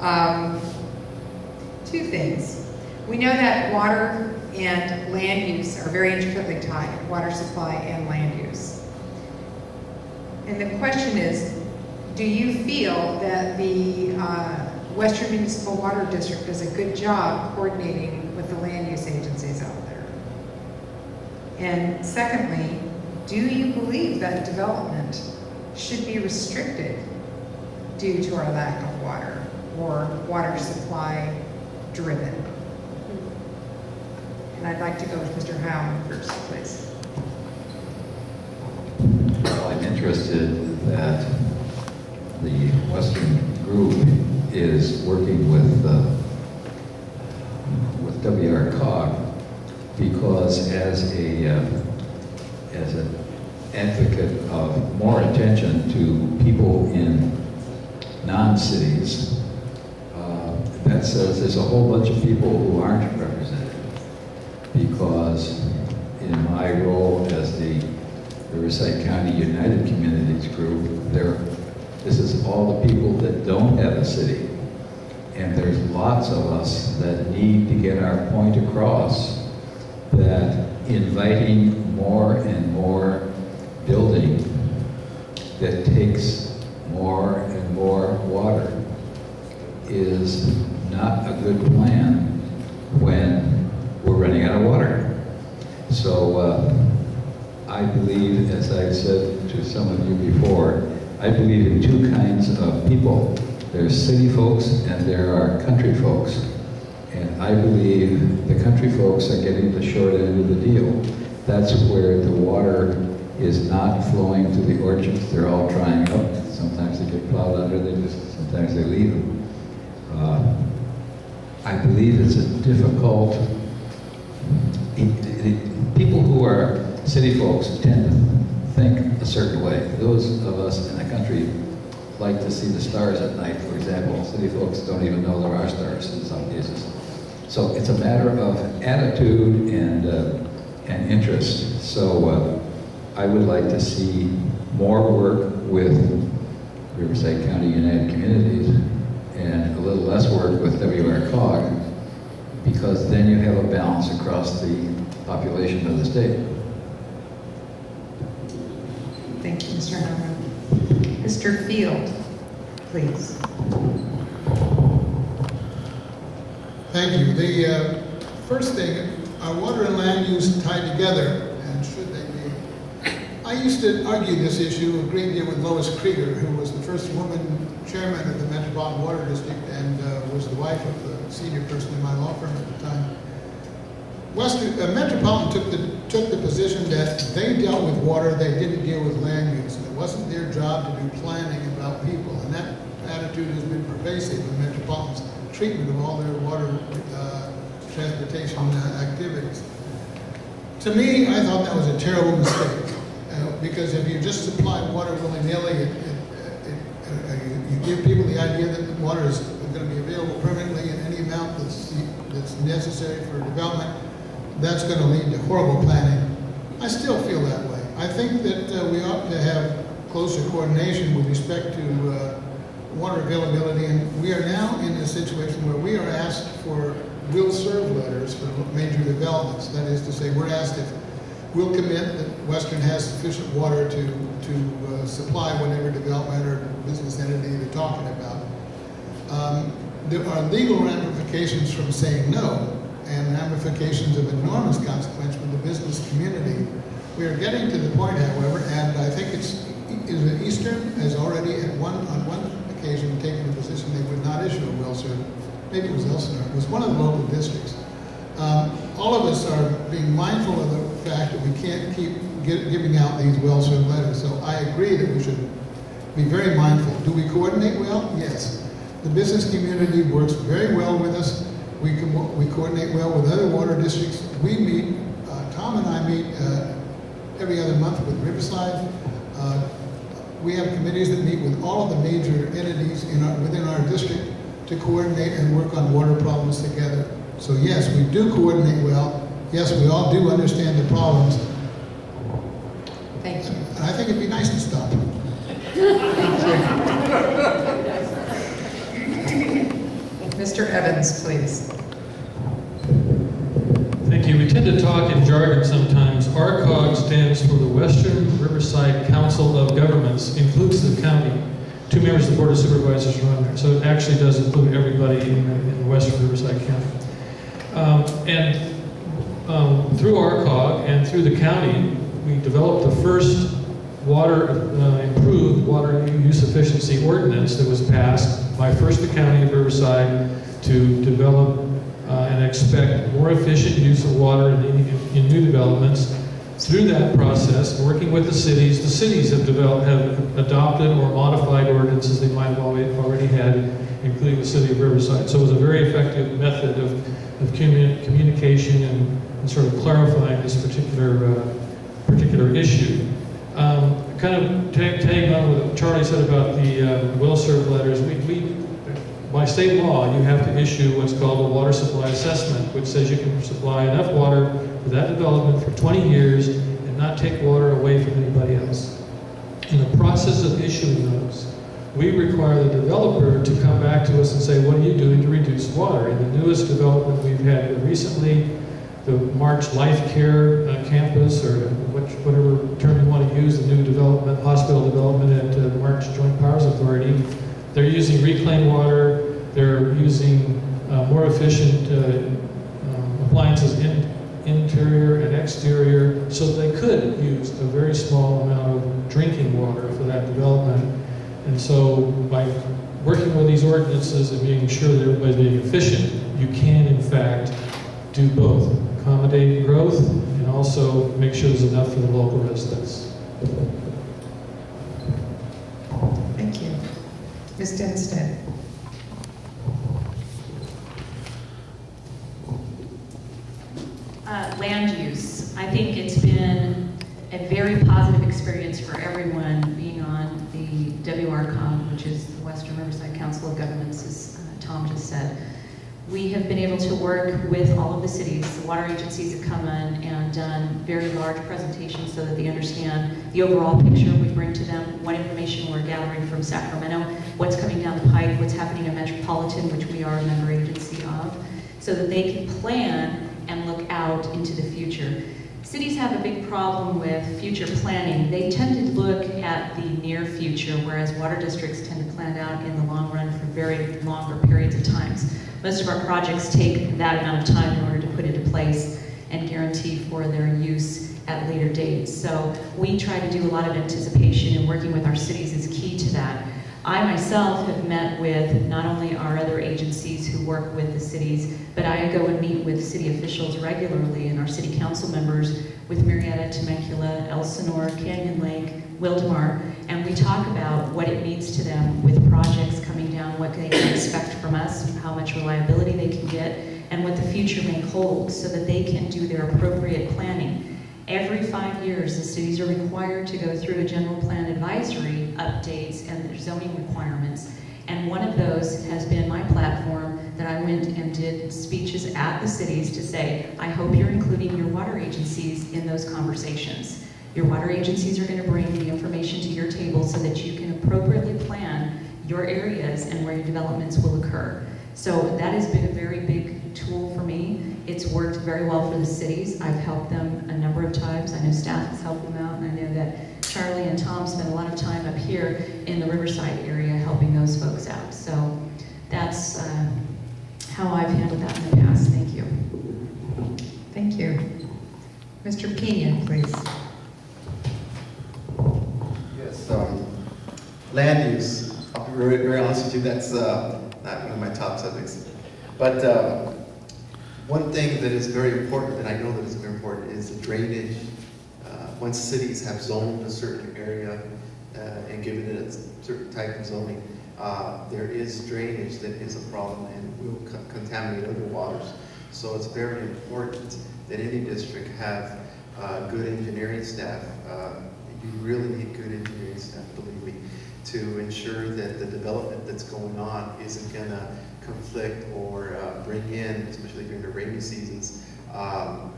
Um, two things. We know that water and land use are very intricately tied, water supply and land use. And the question is, do you feel that the uh, Western Municipal Water District does a good job coordinating with the land use agencies out there? And secondly, do you believe that development should be restricted due to our lack of water or water supply driven? And I'd like to go with Mr. Howland first, please. Well, I'm interested that the Western Group is working with uh, with WRCOG because as a uh, as an advocate of more attention to people in non-cities, says there's a whole bunch of people who aren't represented because in my role as the Riverside County United Communities Group, there, this is all the people that don't have a city. And there's lots of us that need to get our point across that inviting more and more building that takes more water is not good plan when we're running out of water. So uh, I believe, as I've said to some of you before, I believe in two kinds of people. There's city folks and there are country folks. And I believe the country folks are getting the short end of the deal. That's where the water is not flowing to the orchards. They're all drying up. Sometimes they get plowed under, they just, sometimes they leave them. Uh, I believe it's a difficult, it, it, people who are city folks tend to think a certain way. Those of us in the country like to see the stars at night, for example. City folks don't even know there are stars in some cases. So it's a matter of attitude and, uh, and interest. So uh, I would like to see more work with Riverside County United Communities and little less work with WRCOG because then you have a balance across the population of the state. Thank you, Mr. Howard. Mr. Field, please. Thank you. The uh, first thing, are water and land use tied together, and should they be? I used to argue this issue a great deal with Lois Krieger, who was the first woman chairman of the Metropolitan Water District and uh, was the wife of the senior person in my law firm at the time. Western, uh, Metropolitan took the, took the position that they dealt with water, they didn't deal with land use. It wasn't their job to do planning about people, and that attitude has been pervasive in Metropolitan's treatment of all their water uh, transportation uh, activities. To me, I thought that was a terrible mistake, uh, because if you just supply water willy-nilly, you, you give people the idea that the water is going to be available permanently in any amount that's, that's necessary for development that's going to lead to horrible planning. I still feel that way. I think that uh, we ought to have closer coordination with respect to uh, water availability, and we are now in a situation where we are asked for will serve letters for major developments. That is to say, we're asked if we'll commit that Western has sufficient water to, to uh, supply whatever development or business entity they're talking about. Um, there are legal ramifications from saying no, and ramifications of enormous consequence for the business community. We are getting to the point, however, and I think it's is Eastern has already at one on one occasion taken a position they would not issue a will serve. Maybe it was Elsinore. It was one of the local districts. Um, all of us are being mindful of the fact that we can't keep giving out these well served letters. So I agree that we should be very mindful. Do we coordinate well? Yes. The business community works very well with us. We, we coordinate well with other water districts. We meet, uh, Tom and I meet uh, every other month with Riverside. Uh, we have committees that meet with all of the major entities in our, within our district to coordinate and work on water problems together. So yes, we do coordinate well. Yes, we all do understand the problems. Thank you. And I think it'd be nice to. Mr. Evans, please. Thank you. We tend to talk in jargon sometimes. RCOG stands for the Western Riverside Council of Governments, includes the county. Two members of the Board of Supervisors are on there, so it actually does include everybody in the, in Western Riverside County. Um, and um, through RCOG and through the county, we developed the first water, uh, water use efficiency ordinance that was passed by first the county of Riverside to develop uh, and expect more efficient use of water in, in new developments. Through that process, working with the cities, the cities have developed, have adopted or modified ordinances they might have already had, including the city of Riverside. So it was a very effective method of, of commu- communication and, and sort of clarifying this particular, uh, particular issue. Um, kind of tag, tag on what Charlie said about the uh, well-served letters. We, we, by state law, you have to issue what's called a water supply assessment, which says you can supply enough water for that development for 20 years and not take water away from anybody else. In the process of issuing those, we require the developer to come back to us and say, what are you doing to reduce water? In the newest development we've had recently, the March Life Care uh, campus, or which, whatever term you want to use, the new development, hospital development at uh, March Joint Powers Authority, they're using reclaimed water, they're using uh, more efficient uh, um, appliances in, interior and exterior, so they could use a very small amount of drinking water for that development. And so by working with these ordinances and being sure that everybody's being efficient, you can in fact do both, accommodate growth and also make sure there's enough for the local residents. Thank you. Ms. Dennstedt. Uh, land use. I think it's been a very positive experience for everyone being on the WRCOG, which is the Western Riverside Council of Governments, as uh, Tom just said. We have been able to work with all of the cities. The water agencies have come in and done very large presentations so that they understand the overall picture we bring to them, what information we're gathering from Sacramento, what's coming down the pike, what's happening in Metropolitan, which we are a member agency of, so that they can plan and look out into the future. Cities have a big problem with future planning. They tend to look at the near future, whereas water districts tend to plan out in the long run for very longer periods of times. Most of our projects take that amount of time in order to put into place and guarantee for their use at later dates. So we try to do a lot of anticipation and working with our cities is key to that. I myself have met with not only our other agencies who work with the cities, but I go and meet with city officials regularly and our city council members with Murrieta, Temecula, Elsinore, Canyon Lake, Wildomar, and we talk about what it means to them with projects coming down, what they can expect from us, how much reliability they can get, and what the future may hold so that they can do their appropriate planning. Every five years, the cities are required to go through a general plan advisory updates and their zoning requirements. And one of those has been my platform that I went and did speeches at the cities to say, I hope you're including your water agencies in those conversations. Your water agencies are going to bring the information to your table so that you can appropriately plan your areas and where your developments will occur. So that has been a very big tool for me. It's worked very well for the cities. I've helped them a number of times. I know staff has helped them out, and I know that Charlie and Tom spend a lot of time up here in the Riverside area helping those folks out. So that's uh, how I've handled that in the past. Thank you. Thank you. Mr. Kenyon, please. Yes, um, land use. I'll be very, very honest with you, that's uh, not one of my top subjects. But uh, one thing that is very important, and I know that is very important, is the drainage. Uh, once cities have zoned a certain area uh, and given it a certain type of zoning, uh, there is drainage that is a problem and will co- contaminate other waters. So it's very important that any district have uh, good engineering staff. Uh, you really need good engineering staff, believe me, to ensure that the development that's going on isn't gonna conflict or uh, bring in, especially during the rainy seasons, um,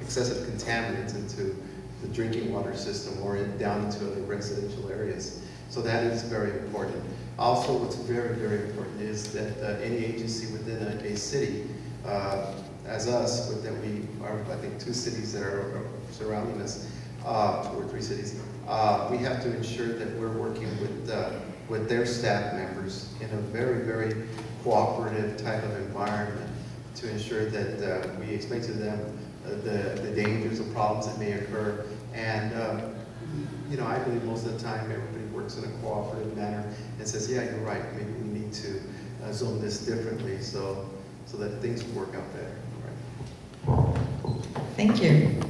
excessive contaminants into the drinking water system or in- down into other residential areas. So that is very important. Also, what's very, very important is that uh, any agency within a, a city, uh, as us, with that we are, I think, two cities that are surrounding us, uh, two or three cities, uh, we have to ensure that we're working with, uh, with their staff members in a very, very cooperative type of environment to ensure that uh, we explain to them uh, the, the dangers, the problems that may occur. And, um, you know, I believe most of the time everybody works in a cooperative manner and says, yeah, you're right, maybe we need to uh, zone this differently so, so that things work out better. Right? Thank you.